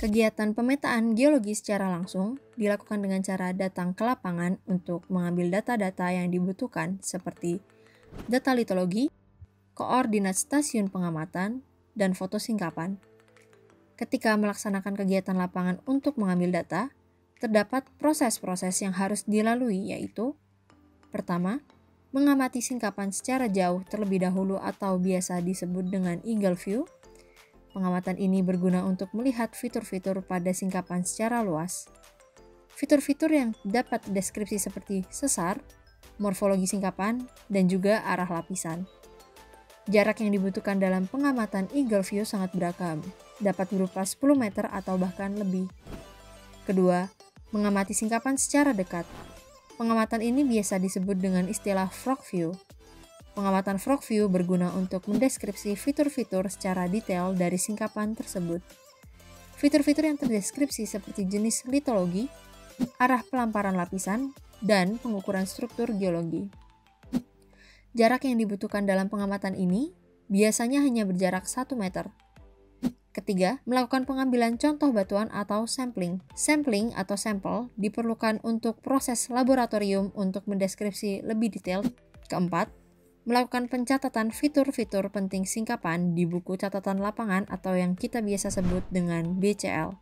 Kegiatan pemetaan geologi secara langsung dilakukan dengan cara datang ke lapangan untuk mengambil data-data yang dibutuhkan seperti data litologi, koordinat stasiun pengamatan, dan foto singkapan. Ketika melaksanakan kegiatan lapangan untuk mengambil data, terdapat proses-proses yang harus dilalui yaitu Pertama, mengamati singkapan secara jauh terlebih dahulu atau biasa disebut dengan eagle view – Pengamatan ini berguna untuk melihat fitur-fitur pada singkapan secara luas. Fitur-fitur yang dapat deskripsi seperti sesar, morfologi singkapan, dan juga arah lapisan. Jarak yang dibutuhkan dalam pengamatan eagle view sangat beragam, dapat berupa 10 meter atau bahkan lebih. Kedua, mengamati singkapan secara dekat. Pengamatan ini biasa disebut dengan istilah frog view, Pengamatan frog view berguna untuk mendeskripsi fitur-fitur secara detail dari singkapan tersebut. Fitur-fitur yang terdeskripsi seperti jenis litologi, arah pelamparan lapisan, dan pengukuran struktur geologi. Jarak yang dibutuhkan dalam pengamatan ini biasanya hanya berjarak 1 meter. Ketiga, melakukan pengambilan contoh batuan atau sampling. Sampling atau sampel diperlukan untuk proses laboratorium untuk mendeskripsi lebih detail. Keempat, melakukan pencatatan fitur-fitur penting singkapan di buku catatan lapangan atau yang kita biasa sebut dengan BCL.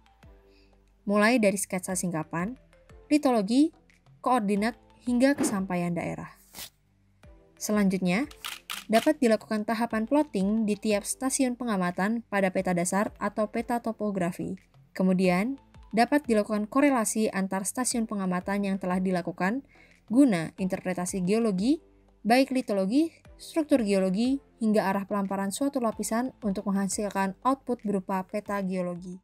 Mulai dari sketsa singkapan, litologi, koordinat, hingga kesampaian daerah. Selanjutnya, dapat dilakukan tahapan plotting di tiap stasiun pengamatan pada peta dasar atau peta topografi. Kemudian, dapat dilakukan korelasi antar stasiun pengamatan yang telah dilakukan guna interpretasi geologi baik litologi, struktur geologi, hingga arah pelamparan suatu lapisan untuk menghasilkan output berupa peta geologi.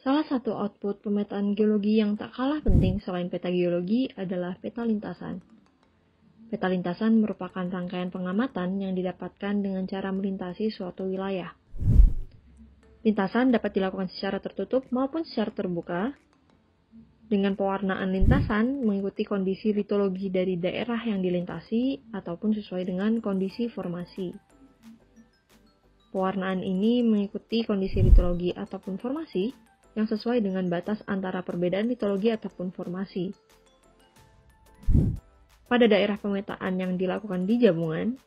Salah satu output pemetaan geologi yang tak kalah penting selain peta geologi adalah peta lintasan. Peta lintasan merupakan rangkaian pengamatan yang didapatkan dengan cara melintasi suatu wilayah. Lintasan dapat dilakukan secara tertutup maupun secara terbuka, dengan pewarnaan lintasan mengikuti kondisi litologi dari daerah yang dilintasi ataupun sesuai dengan kondisi formasi. Pewarnaan ini mengikuti kondisi litologi ataupun formasi yang sesuai dengan batas antara perbedaan litologi ataupun formasi. Pada daerah pemetaan yang dilakukan di Jabungan,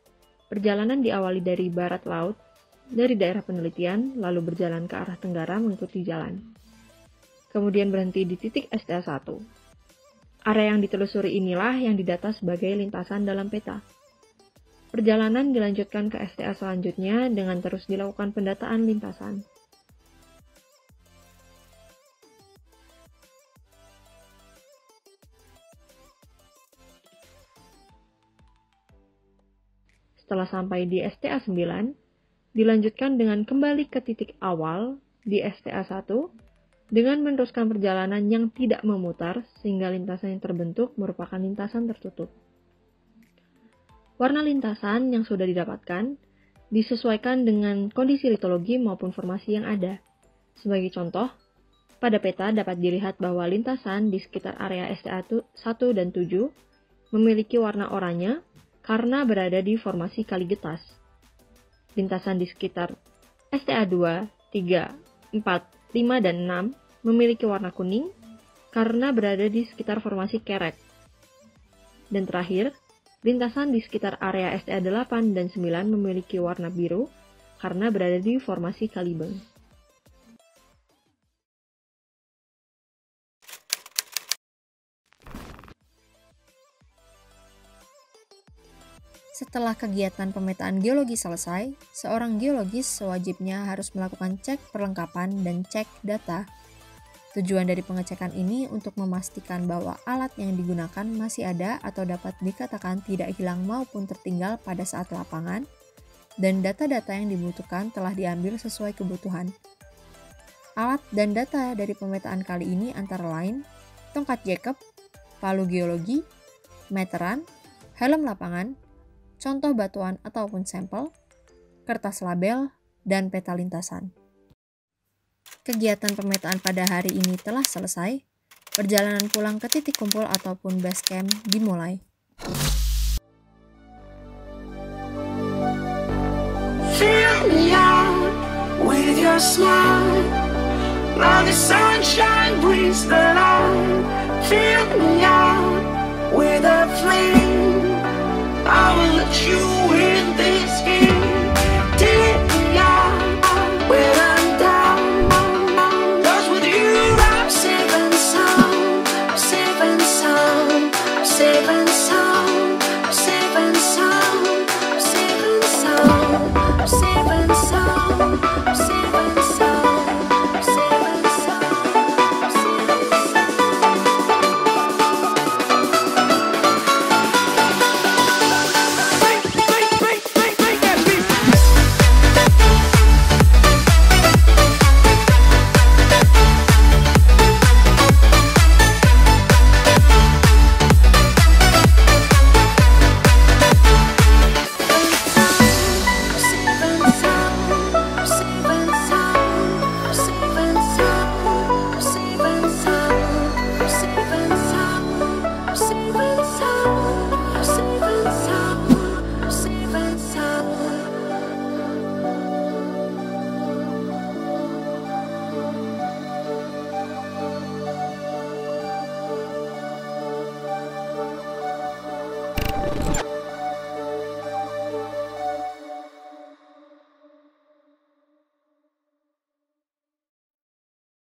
perjalanan diawali dari barat laut, dari daerah penelitian, lalu berjalan ke arah tenggara mengikuti jalan kemudian berhenti di titik STA1. Area yang ditelusuri inilah yang didata sebagai lintasan dalam peta. Perjalanan dilanjutkan ke STA selanjutnya dengan terus dilakukan pendataan lintasan. Setelah sampai di STA 9, dilanjutkan dengan kembali ke titik awal di STA 1 dengan meneruskan perjalanan yang tidak memutar sehingga lintasan yang terbentuk merupakan lintasan tertutup. Warna lintasan yang sudah didapatkan disesuaikan dengan kondisi litologi maupun formasi yang ada. Sebagai contoh, pada peta dapat dilihat bahwa lintasan di sekitar area STA 1 dan 7 memiliki warna oranye karena berada di formasi kaligetas. Lintasan di sekitar STA 2, 3, 4, 5, dan 6 memiliki warna kuning karena berada di sekitar formasi kerek. Dan terakhir, lintasan di sekitar area STA 8 dan 9 memiliki warna biru karena berada di formasi kalibeng. Setelah kegiatan pemetaan geologi selesai, seorang geologis sewajibnya harus melakukan cek perlengkapan dan cek data. Tujuan dari pengecekan ini untuk memastikan bahwa alat yang digunakan masih ada atau dapat dikatakan tidak hilang maupun tertinggal pada saat lapangan, dan data-data yang dibutuhkan telah diambil sesuai kebutuhan. Alat dan data dari pemetaan kali ini antara lain tongkat Jacob, palu geologi, meteran, helm lapangan, contoh batuan ataupun sampel, kertas label, dan peta lintasan. Kegiatan pemetaan pada hari ini telah selesai. Perjalanan pulang ke titik kumpul ataupun base camp dimulai. Fill me out. your smile. Now the sunshine brings the light. Fill me out. I will let you in this game.